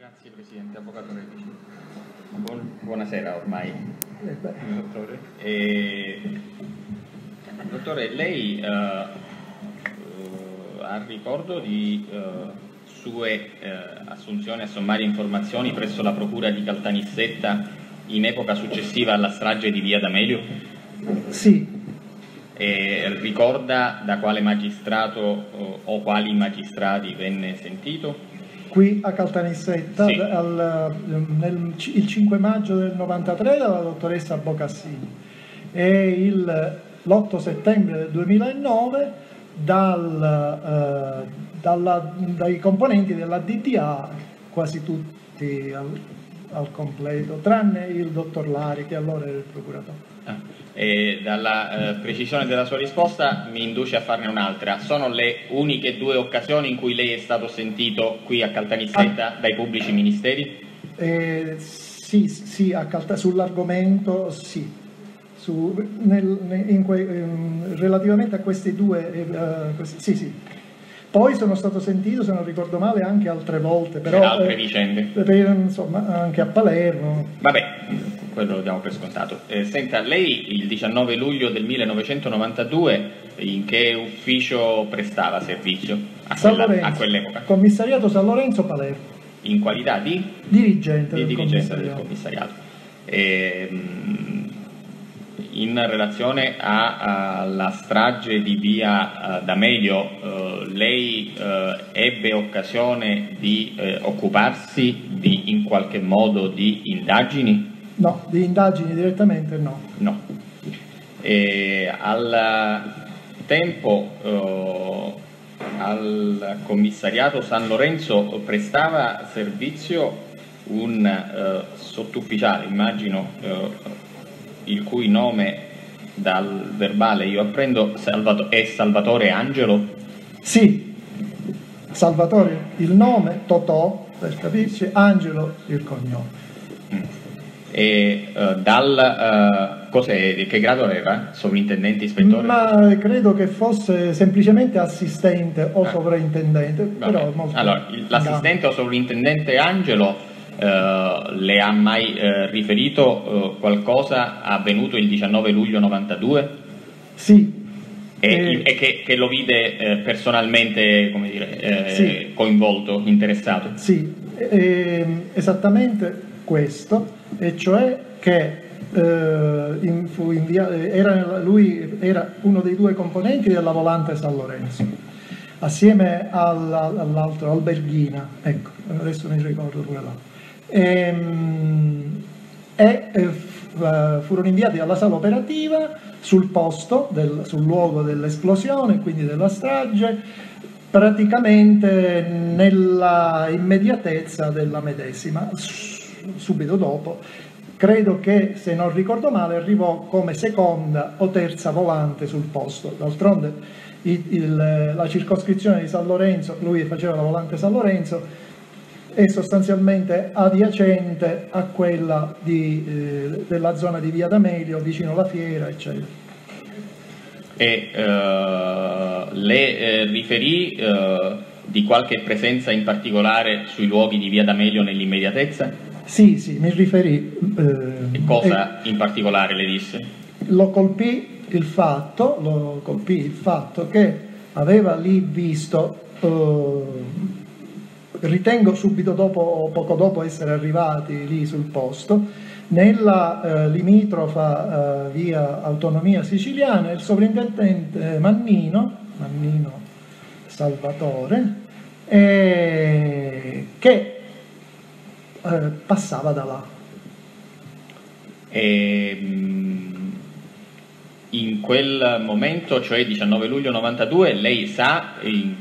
Grazie Presidente, Avvocato Rebici. Buon, buonasera ormai, Eh, dottore. E, dottore, lei eh, eh, ha ricordo di eh, sue assunzioni a sommarie informazioni presso la Procura di Caltanissetta in epoca successiva alla strage di Via D'Amelio? sì, E ricorda da quale magistrato o quali magistrati venne sentito? Qui a Caltanissetta Sì. al- nel- il 5 maggio del 93 dalla dottoressa Bocassini e il- l'8 settembre del 2009 dal, eh, dalla- dai componenti della DTA, quasi tutti al, al completo, tranne il dottor Lari che allora era il procuratore. Ah, E dalla eh, precisione della sua risposta mi induce a farne un'altra. Sono le uniche due occasioni in cui lei è stato sentito qui a Caltanissetta dai pubblici ministeri? Eh, sì, sì, a Calta- sull'argomento sì. Su- nel- ne- in que- ehm, relativamente a questi due, eh, eh, questi- sì, sì. Poi sono stato sentito, se non ricordo male, anche altre volte, però per altre eh, vicende? per- insomma, anche a Palermo. Vabbè, quello lo diamo per scontato. Eh, senta, lei il 19 luglio del 1992 in che ufficio prestava servizio a, San quella- Lorenzo, a quell'epoca? Commissariato San Lorenzo Palermo, In qualità di? dirigente di del dirigenza del commissariato. commissariato. Ehm, in relazione alla strage di via eh, D'Amelio, eh, lei eh, ebbe occasione di eh, occuparsi di, in qualche modo di indagini? No, di indagini direttamente no. No. E al tempo eh, al commissariato San Lorenzo prestava servizio un eh, sottufficiale, immagino, eh, il cui nome dal verbale io apprendo Salvato- è Salvatore Angelo. Sì, Salvatore il nome, Totò, per capirci, Angelo il cognome. E eh, dal eh, cos'è, che grado aveva? Sovrintendente ispettore? Ma credo che fosse semplicemente assistente o Ah. sovrintendente, Allora, il- l'assistente o sovrintendente Angelo eh, le ha mai eh, riferito eh, qualcosa avvenuto il 19 luglio 92 Sì, e, Eh. e che, che lo vide eh, personalmente come dire, eh, Sì. coinvolto, interessato? sì, ehm, esattamente questo, e cioè che eh, in- fu invia- era, lui era uno dei due componenti della volante San Lorenzo, assieme alla- all'altro, Alberghina, ecco, adesso mi ricordo pure là. Ehm, e eh, f- eh, furono inviati alla sala operativa sul posto, del- sul luogo dell'esplosione, quindi della strage, praticamente nella immediatezza della medesima, subito dopo. Credo che, se non ricordo male, arrivò come seconda o terza volante sul posto. D'altronde il- il- la circoscrizione di San Lorenzo, lui faceva la volante San Lorenzo, è sostanzialmente adiacente a quella di, eh, della zona di Via D'Amelio, vicino alla fiera, eccetera. E eh, le eh, riferì eh, di qualche presenza in particolare sui luoghi di Via D'Amelio nell'immediatezza? Sì, sì, mi riferì. eh, E cosa in particolare le disse? lo colpì il fatto, lo colpì il fatto che aveva lì visto, eh, ritengo subito dopo o poco dopo essere arrivati lì sul posto, nella eh, limitrofa eh, via Autonomia Siciliana, il sovrintendente Mannino, Mannino Salvatore, eh, che eh, passava da là. E, mh, in quel momento, cioè 19 luglio 92, lei sa in-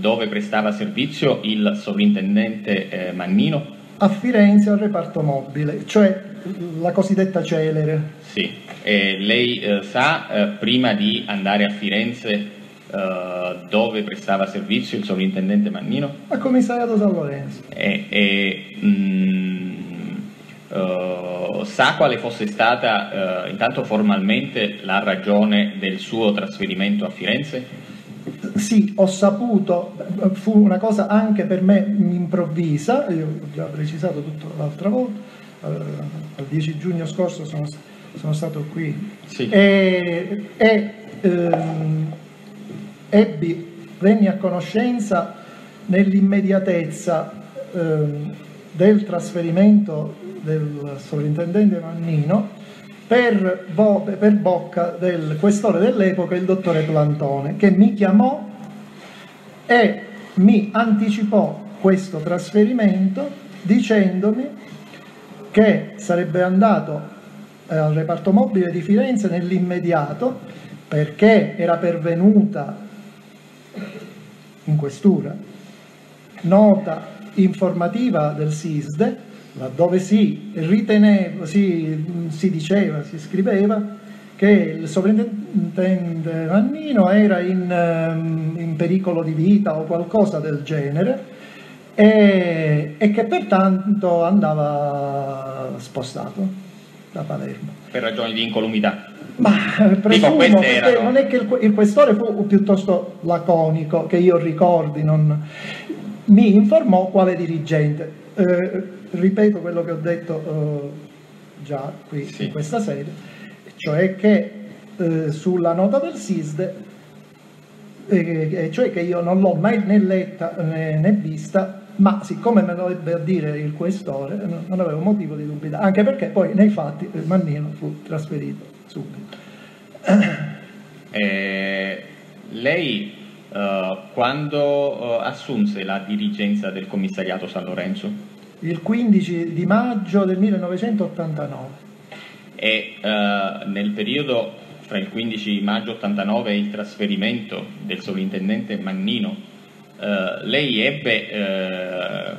dove prestava servizio il sovrintendente eh, Mannino? a Firenze al reparto mobile, cioè la cosiddetta celere. Sì. E lei eh, sa, eh, prima di andare a Firenze, eh, dove prestava servizio il sovrintendente Mannino? al commissariato San Lorenzo. E, e, mh, eh, sa quale fosse stata eh, intanto formalmente la ragione del suo trasferimento a Firenze? sì, ho saputo, fu una cosa anche per me improvvisa, io ho già precisato tutto l'altra volta, eh, il 10 giugno scorso sono, sono stato qui Sì. e, e, ehm, ebbi, venni a conoscenza nell'immediatezza ehm, del trasferimento del sovrintendente Mannino per, bo- per bocca del questore dell'epoca, il dottore Plantone, che mi chiamò e mi anticipò questo trasferimento dicendomi che sarebbe andato eh, al reparto mobile di Firenze nell'immediato perché era pervenuta in questura nota informativa del SISDE laddove si riteneva, si, si diceva, si scriveva che il sovrintendente Mannino era in, ehm, in pericolo di vita o qualcosa del genere e, e che pertanto andava spostato da Palermo. Per ragioni di incolumità. Ma eh, presumo queste perché non è che il, il questore fu piuttosto laconico, che io ricordi, non- mi informò quale dirigente. Eh, ripeto quello che ho detto eh, già qui Sì. in questa sede, cioè che eh, sulla nota del SISDE, eh, eh, cioè che io non l'ho mai né letta né, né vista, ma siccome me lo ebbe a dire il questore, non avevo motivo di dubitare, anche perché poi nei fatti Mannino fu trasferito subito. Eh, lei eh, quando eh, assunse la dirigenza del commissariato San Lorenzo? Il 15 di maggio del 1989. E eh, nel periodo fra il 15 maggio 89 e il trasferimento del sovrintendente Mannino, eh, lei ebbe eh,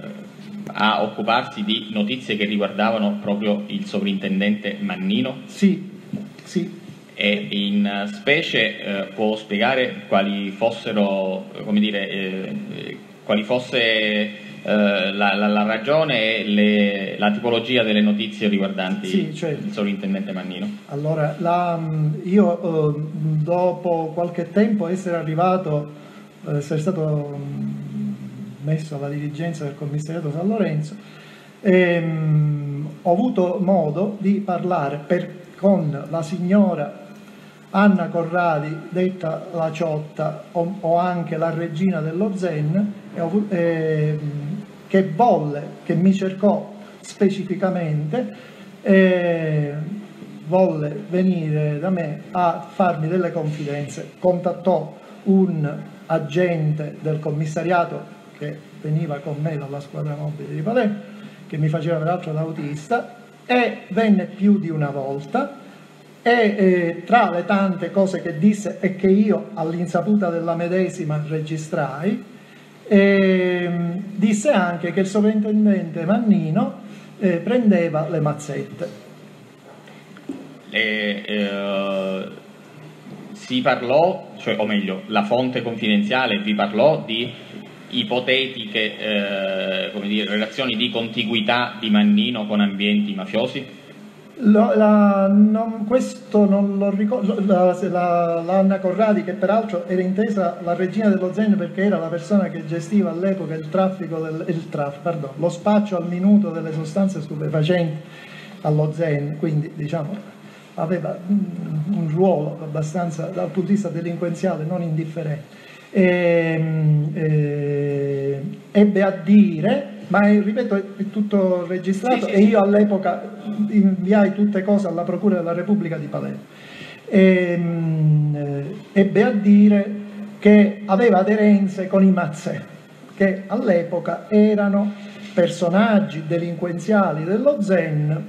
a occuparsi di notizie che riguardavano proprio il sovrintendente Mannino Sì, sì. e in specie eh, può spiegare quali fossero, come dire, eh, quali fosse eh, la, la- la ragione e le- la tipologia delle notizie riguardanti Sì, certo. il sovrintendente Mannino. Allora, la- io eh, dopo qualche tempo essere arrivato, eh, essere stato mm, messo alla dirigenza del commissariato San Lorenzo, ehm, ho avuto modo di parlare per- con la signora Anna Corradi, detta la Ciotta, o, o anche la regina dello Zen, e ehm, che volle, che mi cercò specificamente, eh, volle venire da me a farmi delle confidenze, contattò un agente del commissariato che veniva con me dalla squadra mobile di Palermo, che mi faceva peraltro l'autista, e venne più di una volta e eh, tra le tante cose che disse e che io all'insaputa della medesima registrai, ehm, disse anche che il sovrintendente Mannino eh, prendeva le mazzette. E, eh, si parlò, cioè, o meglio, la fonte confidenziale vi parlò di ipotetiche eh, dire, relazioni di contiguità di Mannino con ambienti mafiosi? Lo- la- non- questo non lo ricordo, la, la- l'Anna Corradi che peraltro era intesa la regina dello Zen perché era la persona che gestiva all'epoca il traffico, del, il traf- pardon, lo spaccio al minuto delle sostanze stupefacenti allo Zen, quindi diciamo aveva mm, un ruolo abbastanza dal punto di vista delinquenziale non indifferente. Ehm, eh, ebbe a dire, ma è- ripeto è tutto registrato Sì, sì, e io all'epoca inviai tutte cose alla Procura della Repubblica di Palermo. Ehm, eh, ebbe a dire che aveva aderenze con i Mazzè, che all'epoca erano personaggi delinquenziali dello Zen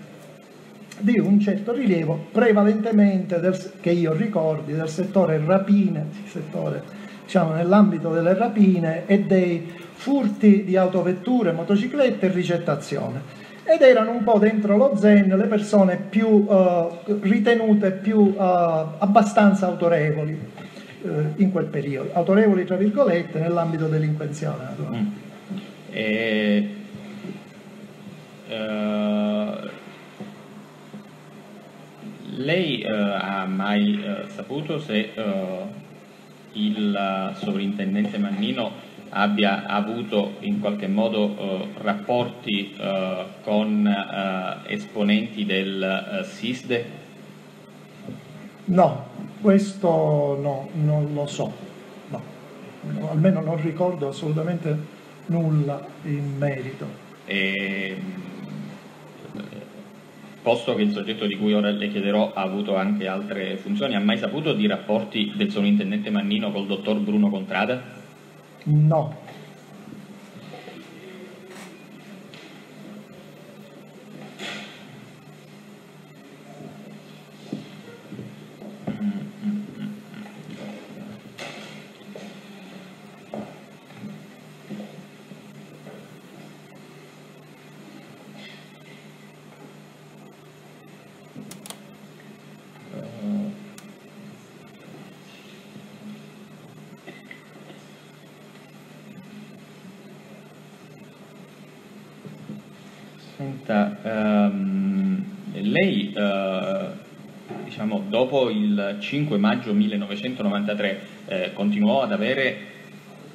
di un certo rilievo, prevalentemente del- che io ricordi del settore rapine, settore, diciamo nell'ambito delle rapine e dei furti di autovetture, motociclette e ricettazione. Ed erano un po' dentro lo zen le persone più eh, ritenute più eh, abbastanza autorevoli eh, in quel periodo, autorevoli tra virgolette nell'ambito delinquenziale. Mm. E, lei ha mai saputo se il sovrintendente Mannino abbia avuto in qualche modo eh, rapporti eh, con eh, esponenti del eh, SISDE? No, questo no, non lo so, no. No, almeno non ricordo assolutamente nulla in merito. E, posto che il soggetto di cui ora le chiederò ha avuto anche altre funzioni, ha mai saputo di rapporti del sovrintendente Mannino col dottor Bruno Contrada? No, Senta, ehm, lei eh, diciamo, dopo il 5 maggio 1993 eh, continuò ad avere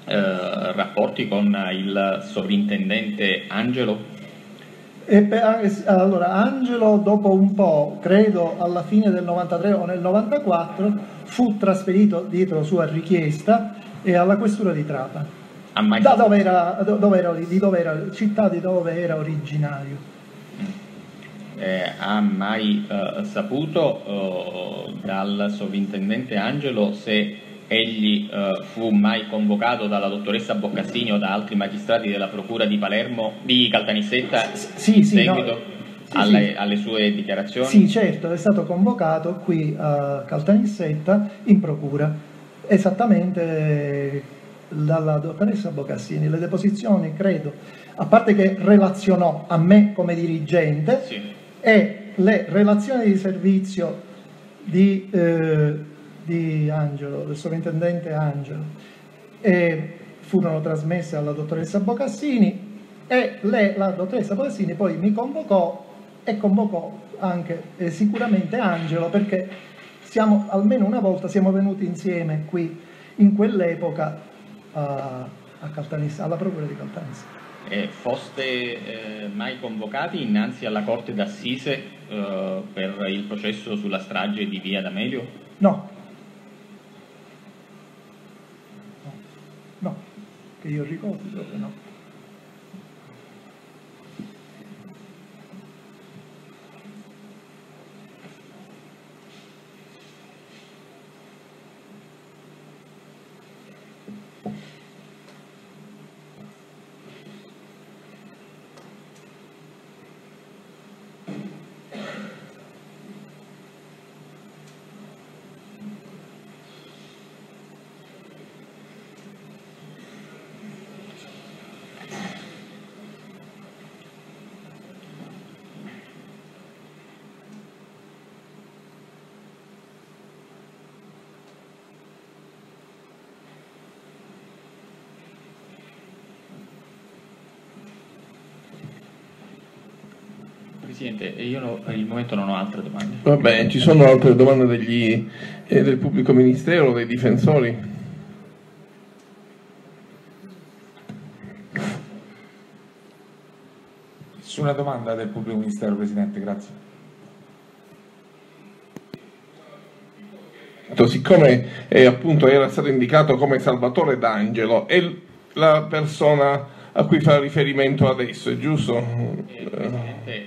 eh, rapporti con il sovrintendente Angelo? Per, allora, Angelo dopo un po', credo alla fine del 93 o nel 94, fu trasferito dietro sua richiesta e alla questura di Trapa da dove era, dove era, di dove era, città di dove era originario. Eh, ha mai eh, saputo eh, dal sovrintendente Angelo se egli eh, fu mai convocato dalla dottoressa Boccassini o da altri magistrati della Procura di Palermo, di Caltanissetta, sì, in sì, seguito no. sì, alle, alle, sue dichiarazioni? Sì, certo, è stato convocato qui a Caltanissetta in Procura, esattamente dalla dottoressa Bocassini. Le deposizioni, credo, a parte che relazionò a me come dirigente sì. E le relazioni di servizio di, eh, di Angelo, del sovrintendente Angelo, e furono trasmesse alla dottoressa Bocassini e lei, la dottoressa Bocassini poi mi convocò e convocò anche eh, sicuramente Angelo perché siamo, almeno una volta siamo venuti insieme qui in quell'epoca a, a alla procura di Caltanissetta. Eh, foste eh, mai convocati innanzi alla Corte d'Assise eh, per il processo sulla strage di Via D'Amelio? No. No, no. che io ricordo proprio no. Presidente, io no, per il momento non ho altre domande. Va bene, ci sono altre domande degli, eh, del pubblico ministero, dei difensori? Nessuna domanda del pubblico ministero, Presidente, grazie. Siccome eh, appunto era stato indicato come Salvatore D'Angelo, è la persona a cui fa riferimento adesso, è giusto? Eh,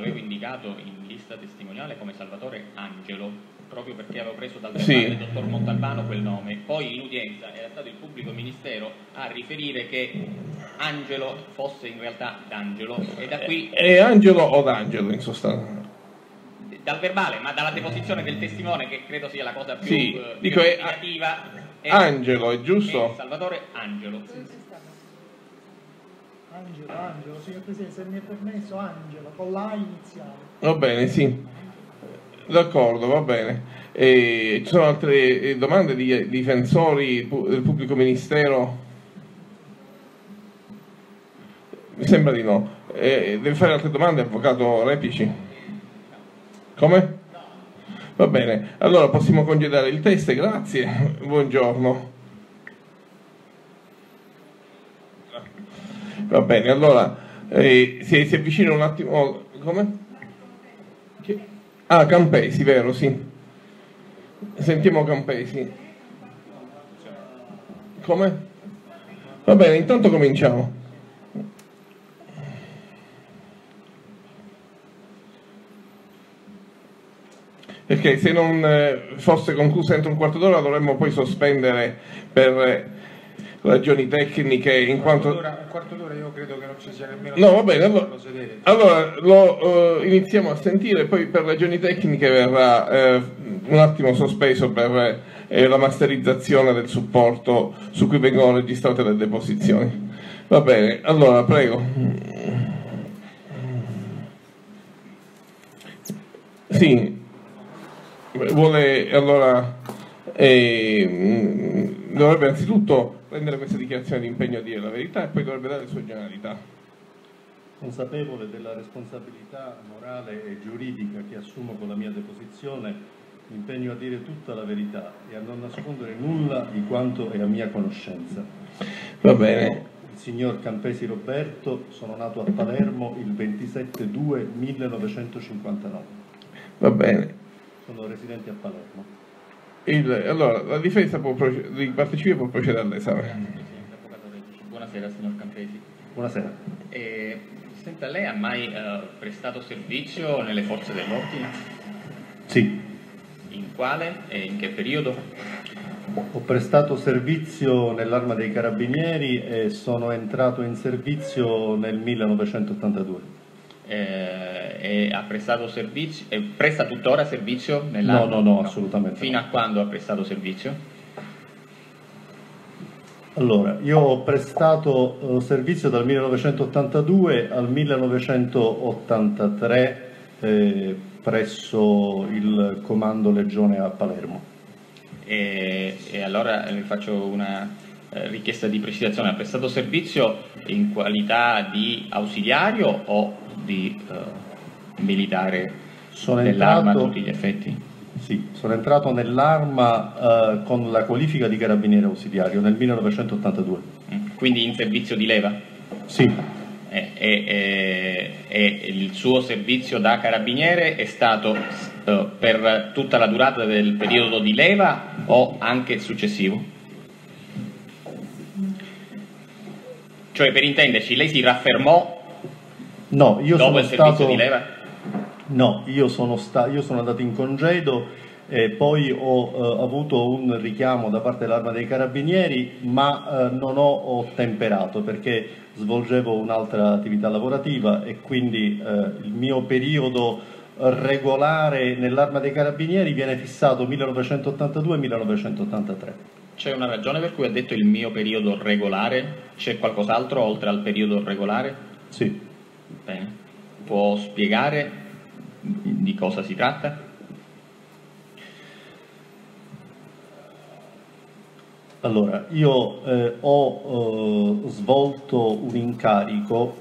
l'avevo indicato in lista testimoniale come Salvatore Angelo, proprio perché avevo preso dal sì. del dottor Montalbano quel nome. Poi in udienza era stato il pubblico ministero a riferire che Angelo fosse in realtà D'Angelo e da qui... È Angelo o D'Angelo in sostanza? Dal verbale, ma dalla deposizione del testimone, che credo sia la cosa più, sì, eh, dico, più è, Angelo, è giusto? È Salvatore Angelo. Angelo, Angelo, signor Presidente, se mi è permesso Angelo, con l'A iniziale. Va bene, sì. D'accordo, va bene. E ci sono altre eh, domande di difensori del pubblico ministero? Mi sembra di no. Eh, deve fare altre domande, avvocato Repici? Come? Va bene, allora possiamo congedare il test, grazie, buongiorno. Va bene, allora eh, si, avvicina un attimo. Come? Ah, Campesi, vero, sì. Sentiamo Campesi. Come? Va bene, intanto cominciamo. Perché se non eh, fosse concluso entro un quarto d'ora dovremmo poi sospendere per eh, ragioni tecniche in quanto... Un quarto d'ora io credo che non ci sia nemmeno... No, va bene, allora, allora lo uh, iniziamo a sentire, poi per ragioni tecniche verrà uh, un attimo sospeso per uh, la masterizzazione del supporto su cui vengono registrate le deposizioni. Va bene, allora prego. Sì, vuole allora eh, dovrebbe anzitutto prendere questa dichiarazione di impegno a dire la verità e poi dovrebbe dare le sue generalità. Consapevole della responsabilità morale e giuridica che assumo con la mia deposizione, mi impegno a dire tutta la verità e a non nascondere nulla di quanto è a mia conoscenza. Va bene. Il signor Campesi Roberto, sono nato a Palermo il 27-2-1959. Va bene sono residenti a Palermo. Il, allora, la difesa può proced- di parte civile può procedere all'esame. Buonasera signor Campesi. Buonasera. Eh, senta, lei ha mai eh, prestato servizio nelle forze dell'ordine? Sì. In quale e in che periodo? Ho prestato servizio nell'Arma dei Carabinieri e sono entrato in servizio nel 1982 eh, ha prestato servizio, eh, presta tuttora servizio nell'anno? No, no, no, assolutamente. Fino no. a quando ha prestato servizio? Allora, io ho prestato uh, servizio dal 1982 al 1983 eh, presso il comando Legione a Palermo. E, e allora vi faccio una eh, richiesta di precisazione. Ha prestato servizio in qualità di ausiliario o di militare sono dell'arma entrato, a tutti gli effetti? Sì, sono entrato nell'arma uh, con la qualifica di carabiniere ausiliario nel 1982. Mm, quindi in servizio di leva? Sì. E, e, e, il suo servizio da carabiniere è stato uh, per tutta la durata del periodo di leva o anche successivo? Cioè per intenderci, lei si raffermò No, io Dopo sono il servizio stato... di leva? No, io sono, sta... io sono andato in congedo e poi ho eh, avuto un richiamo da parte dell'Arma dei Carabinieri, ma eh, non ho ottemperato perché svolgevo un'altra attività lavorativa e quindi eh, il mio periodo regolare nell'Arma dei Carabinieri viene fissato 1982-1983. C'è una ragione per cui ha detto il mio periodo regolare? C'è qualcos'altro oltre al periodo regolare? Sì. Bene. Può spiegare di cosa si tratta? Allora, io eh, ho eh, svolto un incarico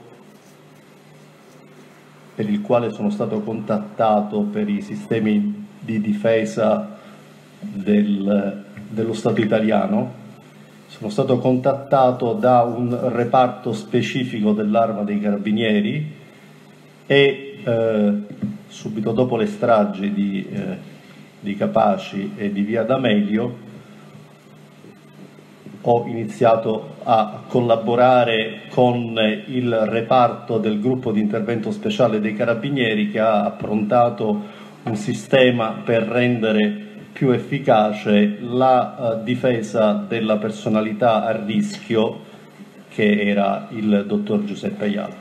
per il quale sono stato contattato per i sistemi di difesa del, dello Stato italiano. Sono stato contattato da un reparto specifico dell'Arma dei Carabinieri e eh, subito dopo le stragi di, eh, di Capaci e di Via D'Amelio ho iniziato a collaborare con il reparto del gruppo di intervento speciale dei carabinieri che ha approntato un sistema per rendere più efficace la uh, difesa della personalità a rischio che era il dottor Giuseppe Ayala.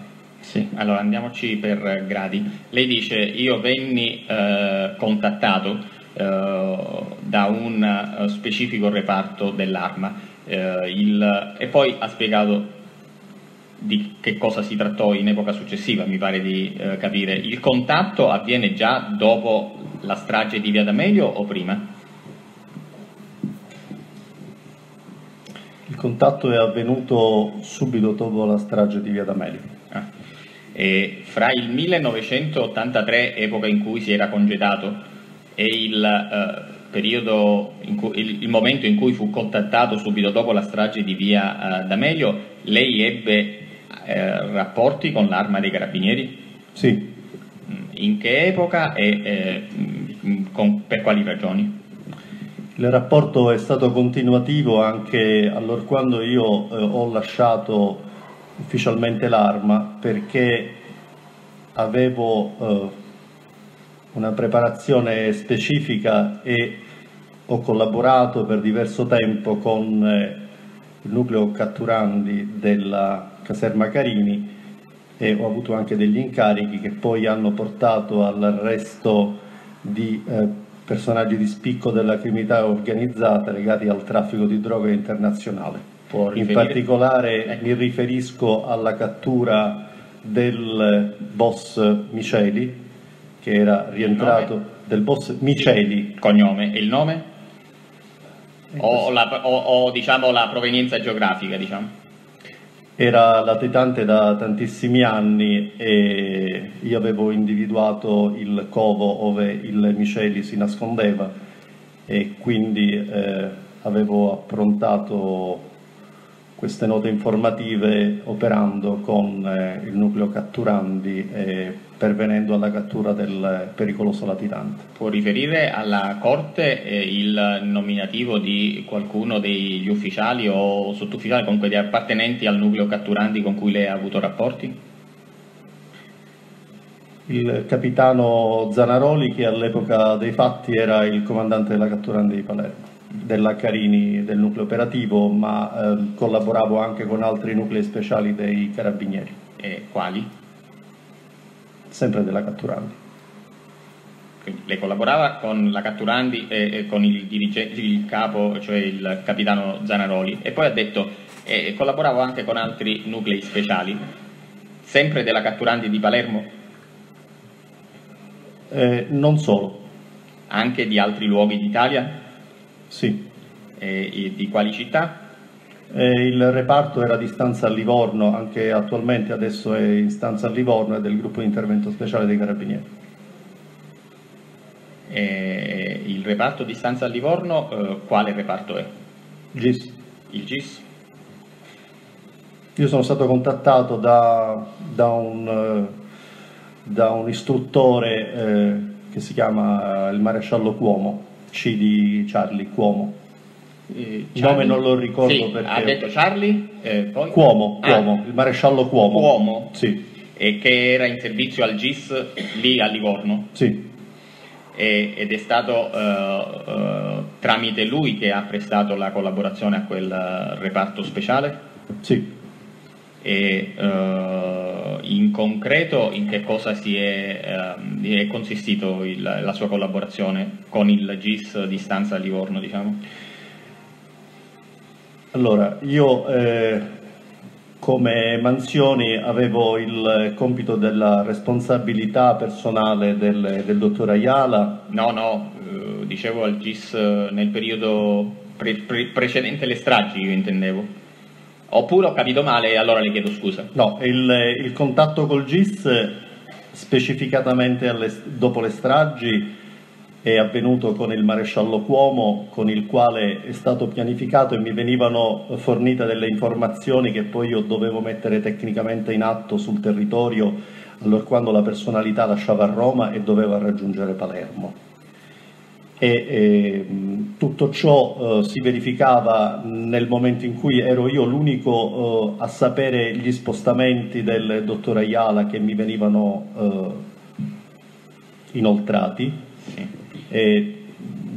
Sì, allora andiamoci per gradi. Lei dice io venni eh, contattato eh, da un eh, specifico reparto dell'arma eh, il, e poi ha spiegato di che cosa si trattò in epoca successiva, mi pare di eh, capire. Il contatto avviene già dopo la strage di Via D'Amelio o prima? Il contatto è avvenuto subito dopo la strage di Via D'Amelio. Ah. E fra il 1983, epoca in cui si era congedato, e il, eh, periodo cui, il, il, momento in cui fu contattato subito dopo la strage di via eh, D'Amelio, lei ebbe eh, rapporti con l'arma dei carabinieri? Sì. Mm, in che epoca e eh, mm, con, per quali ragioni? Il rapporto è stato continuativo anche allora quando io eh, ho lasciato ufficialmente l'arma perché avevo eh, una preparazione specifica e ho collaborato per diverso tempo con eh, il nucleo catturandi della caserma Carini e ho avuto anche degli incarichi che poi hanno portato all'arresto di eh, personaggi di spicco della criminalità organizzata legati al traffico di droga internazionale. In particolare ecco. mi riferisco alla cattura del boss Miceli, che era rientrato, del boss Miceli. Cognome e il nome? O, la, o, o diciamo la provenienza geografica, diciamo? Era latitante da tantissimi anni e io avevo individuato il covo dove il Miceli si nascondeva e quindi eh, avevo approntato queste note informative operando con eh, il nucleo catturandi e pervenendo alla cattura del pericoloso latitante. Può riferire alla Corte eh, il nominativo di qualcuno degli ufficiali o sottufficiali, comunque di appartenenti al nucleo catturandi con cui lei ha avuto rapporti? Il capitano Zanaroli che all'epoca dei fatti era il comandante della catturandi di Palermo della Carini del nucleo operativo, ma eh, collaboravo anche con altri nuclei speciali dei carabinieri. E quali? Sempre della Catturandi. Quindi lei collaborava con la Catturandi e, e con il, il capo, cioè il capitano Zanaroli, e poi ha detto eh, collaboravo anche con altri nuclei speciali, sempre della Catturandi di Palermo? Eh, non solo. Anche di altri luoghi d'Italia? Sì. E di quali città? Eh, il reparto era di stanza a Livorno, anche attualmente adesso è in stanza a Livorno, è del gruppo di intervento speciale dei Carabinieri. E il reparto di stanza a Livorno, eh, quale reparto è? GIS. Il GIS? Io sono stato contattato da, da, un, da un, istruttore eh, che si chiama il maresciallo Cuomo, C di Charlie, Cuomo. Eh, il nome non lo ricordo sì, perché... Ha detto Charlie? Eh, poi... Cuomo, Cuomo ah. il maresciallo Cuomo. Cuomo? Sì. E che era in servizio al GIS lì a Livorno? Sì. E, ed è stato uh, uh, tramite lui che ha prestato la collaborazione a quel reparto speciale? Sì. E uh, in concreto in che cosa si è, è consistito il, la sua collaborazione con il GIS di stanza a Livorno, diciamo? Allora, io eh, come Mansioni avevo il compito della responsabilità personale del, del dottor Ayala. No, no, eh, dicevo al GIS nel periodo pre, pre, precedente le stragi, io intendevo. Oppure ho capito male e allora le chiedo scusa. No, il, il contatto col GIS specificatamente alle, dopo le stragi è avvenuto con il maresciallo Cuomo con il quale è stato pianificato e mi venivano fornite delle informazioni che poi io dovevo mettere tecnicamente in atto sul territorio allora quando la personalità lasciava Roma e doveva raggiungere Palermo. E, e tutto ciò eh, si verificava nel momento in cui ero io l'unico eh, a sapere gli spostamenti del dottor Ayala che mi venivano eh, inoltrati. E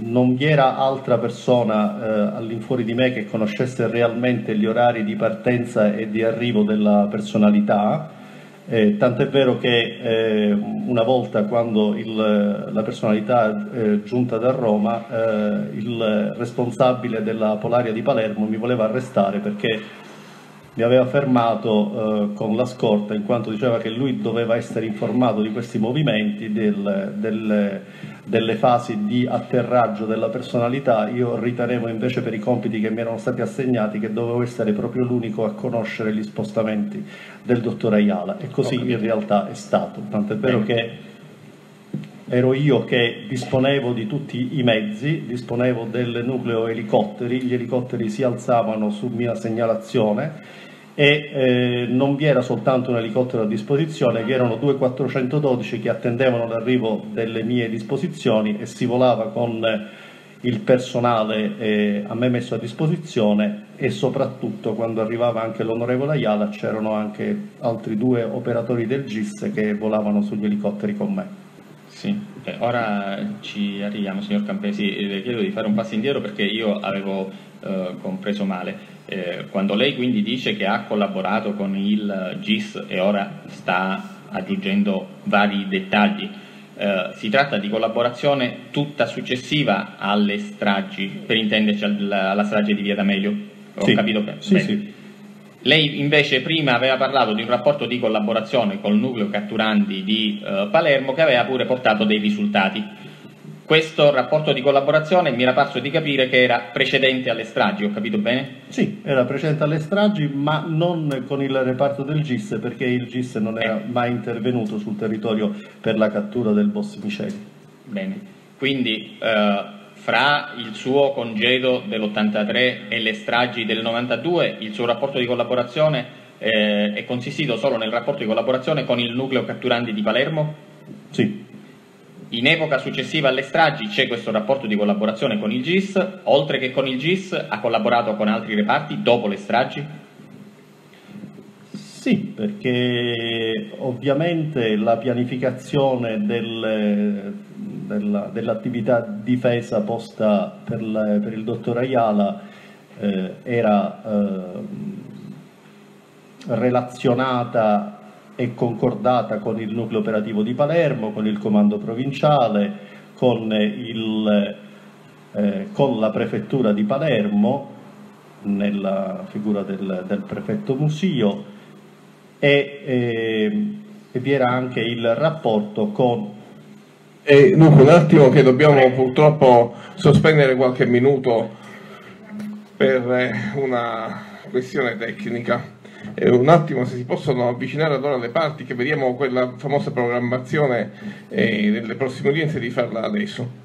non vi era altra persona eh, all'infuori di me che conoscesse realmente gli orari di partenza e di arrivo della personalità, eh, tant'è vero che eh, una volta quando il, la personalità è giunta da Roma, eh, il responsabile della Polaria di Palermo mi voleva arrestare perché mi aveva fermato eh, con la scorta in quanto diceva che lui doveva essere informato di questi movimenti, del, del, delle fasi di atterraggio della personalità, io ritenevo invece per i compiti che mi erano stati assegnati che dovevo essere proprio l'unico a conoscere gli spostamenti del dottor Ayala. E così in realtà è stato, tant'è vero che ero io che disponevo di tutti i mezzi, disponevo del nucleo elicotteri, gli elicotteri si alzavano su mia segnalazione e eh, non vi era soltanto un elicottero a disposizione, vi erano due 412 che attendevano l'arrivo delle mie disposizioni e si volava con il personale eh, a me messo a disposizione e soprattutto quando arrivava anche l'onorevole Ayala c'erano anche altri due operatori del GIS che volavano sugli elicotteri con me. Sì, eh, ora ci arriviamo signor Campesi, le chiedo di fare un passo indietro perché io avevo eh, compreso male. Eh, quando lei quindi dice che ha collaborato con il GIS e ora sta aggiungendo vari dettagli, eh, si tratta di collaborazione tutta successiva alle stragi, per intenderci alla, alla strage di Via D'Amelio? Ho sì. capito bene? Sì, sì. Lei invece prima aveva parlato di un rapporto di collaborazione col nucleo catturandi di eh, Palermo che aveva pure portato dei risultati. Questo rapporto di collaborazione mi era parso di capire che era precedente alle stragi, ho capito bene? Sì, era precedente alle stragi, ma non con il reparto del GIS, perché il GIS non era Eh. mai intervenuto sul territorio per la cattura del boss Miceli. Bene, quindi eh, fra il suo congedo dell'83 e le stragi del 92 il suo rapporto di collaborazione eh, è consistito solo nel rapporto di collaborazione con il nucleo catturandi di Palermo? Sì, In epoca successiva alle stragi c'è questo rapporto di collaborazione con il GIS, oltre che con il GIS ha collaborato con altri reparti dopo le stragi? Sì, perché ovviamente la pianificazione del- della- dell'attività difesa posta per, la- per il dottor Ayala eh, era eh, relazionata e concordata con il nucleo operativo di Palermo, con il comando provinciale, con, il, eh, con la prefettura di Palermo, nella figura del, del prefetto Musio, e, eh, e vi era anche il rapporto con E dunque un attimo che dobbiamo purtroppo sospendere qualche minuto per eh, una questione tecnica. E un attimo se si possono avvicinare allora le parti che vediamo quella famosa programmazione eh, delle prossime udienze di farla adesso.